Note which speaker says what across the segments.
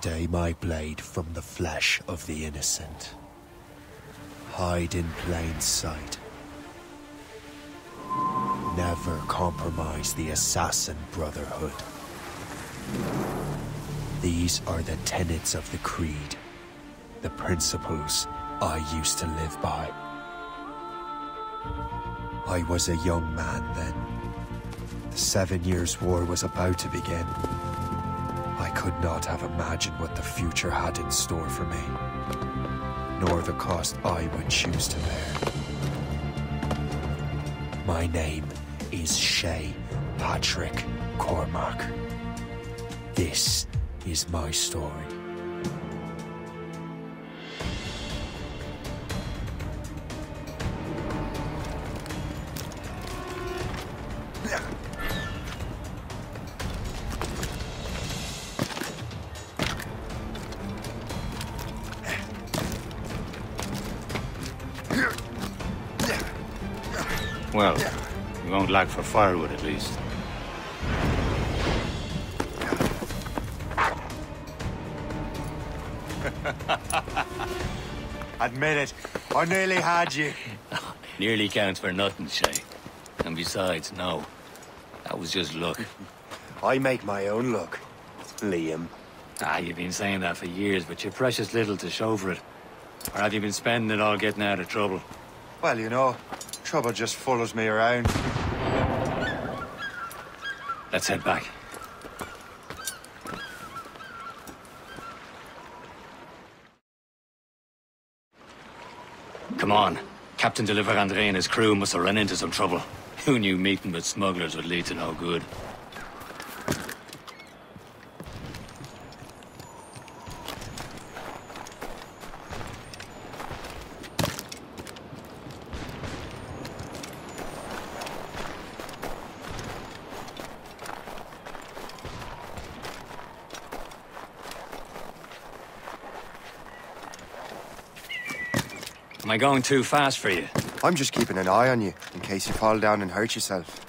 Speaker 1: Stay my blade from the flesh of the innocent. Hide in plain sight. Never compromise the Assassin Brotherhood. These are the tenets of the Creed, the principles I used to live by. I was a young man then. The Seven Years' War was about to begin. Could not have imagined what the future had in store for me, nor the cost I would choose to bear. My name is Shay Patrick Cormac. This is my story.
Speaker 2: Well, we won't lack for firewood at least.
Speaker 3: Admit it. I nearly had you.
Speaker 2: Nearly counts for nothing, Shay. And besides, no. That was just luck.
Speaker 3: I make my own luck. Liam.
Speaker 2: Ah, you've been saying that for years, but you're precious little to show for it. Or have you been spending it all getting out of trouble?
Speaker 3: Well, you know, trouble just follows me around.
Speaker 2: Let's head back. Come on. Captain de Andre and his crew must have run into some trouble. Who knew meeting with smugglers would lead to no good? Am I going too fast for you?
Speaker 3: I'm just keeping an eye on you, in case you fall down and hurt yourself.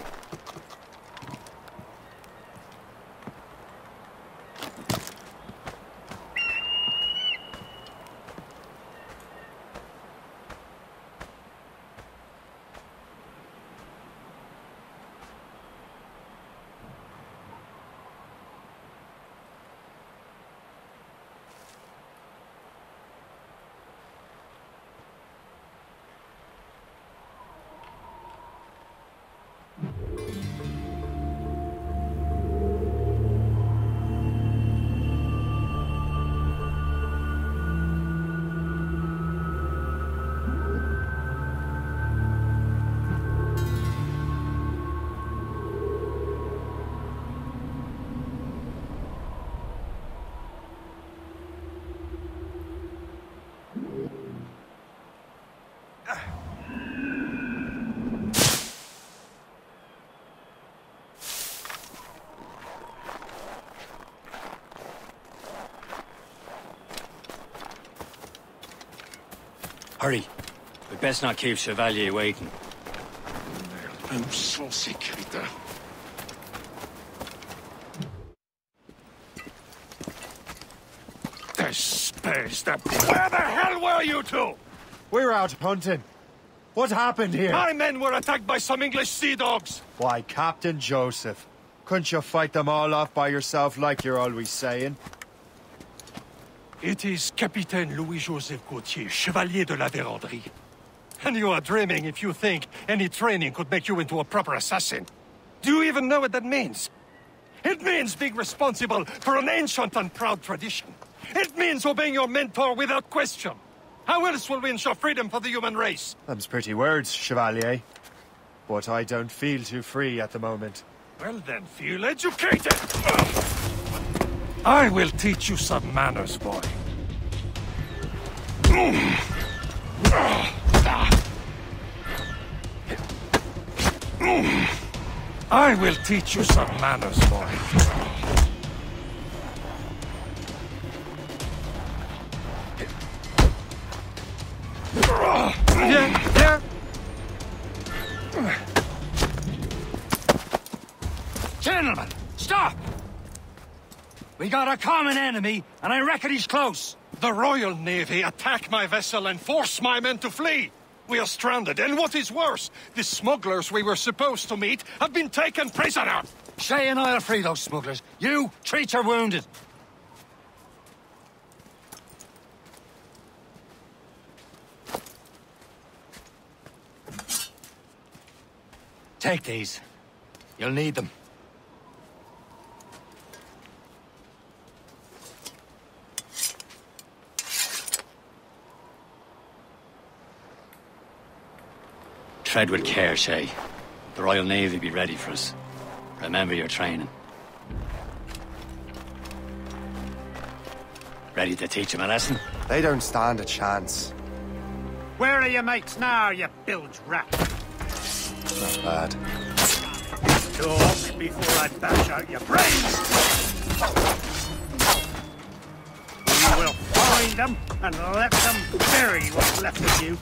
Speaker 2: Hurry. We best not keep Chevalier waiting.
Speaker 4: Où sont ces crétins The space that... Where the hell were you two?
Speaker 3: We're out hunting. What happened here?
Speaker 4: My men were attacked by some English sea dogs.
Speaker 3: Why, Captain Joseph. Couldn't you fight them all off by yourself like you're always saying?
Speaker 4: It is Capitaine Louis-Joseph Gauthier, Chevalier de la Vérendrye. And you are dreaming if you think any training could make you into a proper assassin. Do you even know what that means? It means being responsible for an ancient and proud tradition. It means obeying your mentor without question. How else will we ensure freedom for the human race?
Speaker 3: Them's pretty words, Chevalier. But I don't feel too free at the moment.
Speaker 4: Well then, feel educated! I will teach you some manners, boy. I will teach you some manners, boy. Yeah, yeah.
Speaker 2: Gentlemen, stop! We got a common enemy, and I reckon he's close.
Speaker 4: The Royal Navy attack my vessel and force my men to flee. We are stranded, and what is worse, the smugglers we were supposed to meet have been taken prisoner.
Speaker 2: Shay and I'll free those smugglers. You, treat your wounded. Take these. You'll need them. Tread with care, Shay. The Royal Navy be ready for us. Remember your training. Ready to teach them a lesson?
Speaker 3: They don't stand a chance.
Speaker 5: Where are your mates now, you bilge rat?
Speaker 3: Not bad.
Speaker 5: Talk before I bash out your brains! We will find them and let them bury what's left of you.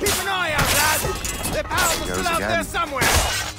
Speaker 6: Keep an eye out, lads! Their pals are still out there somewhere!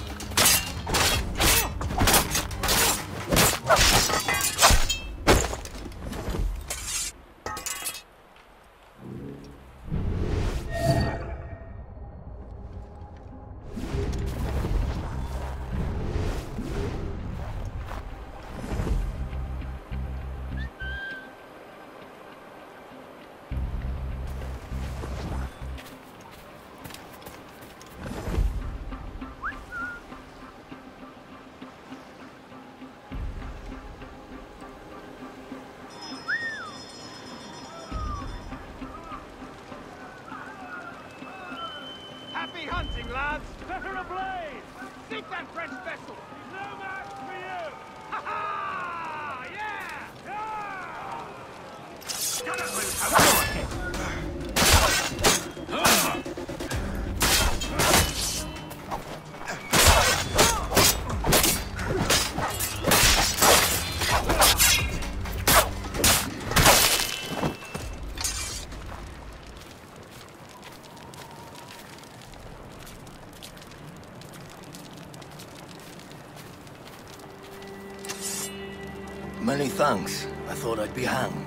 Speaker 6: Lads! Set her ablaze! Sink that French vessel! No match for you! Ha ha! Yeah! Yeah! It, Luke!
Speaker 7: Many thanks. I thought I'd be hanged.